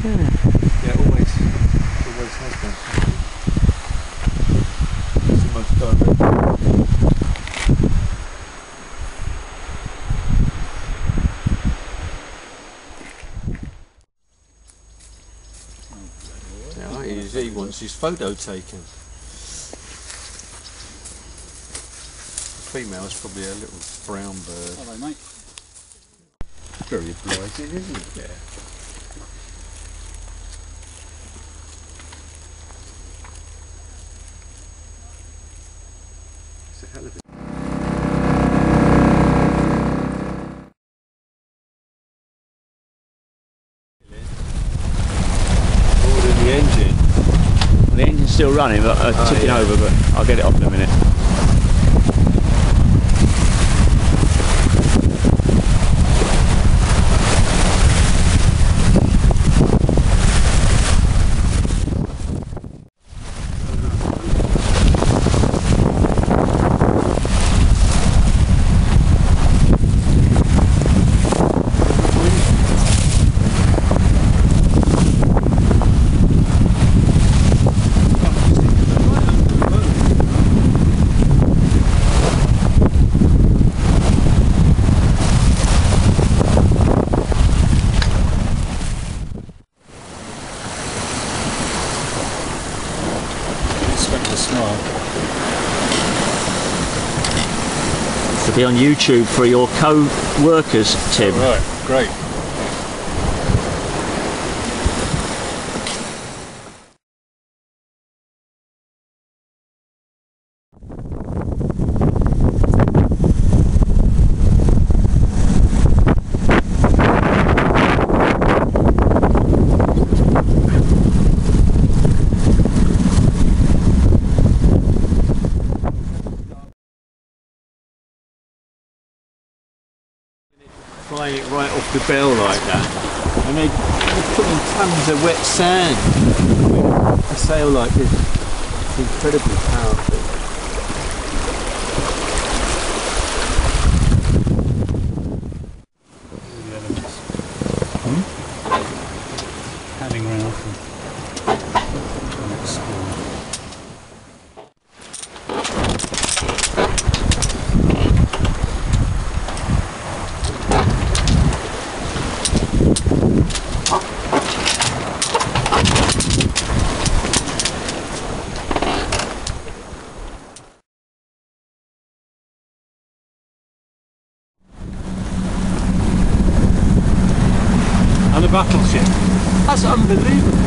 Yeah, always, always has been. It's the most direct. Yeah, he wants his photo taken. The female's probably a little brown bird. Hello, mate. Very obliging, isn't it? Yeah. It's a hell of a the engine. The engine's still running, but uh, Oh, ticking yeah. over, but I'll get it off in a minute. Expect a smile. To be on YouTube for your co-workers, Tim. Right, great. Flying it right off the bell like that. And they put in tons of wet sand. I mean, a sail like this is incredibly powerful. That's unbelievable.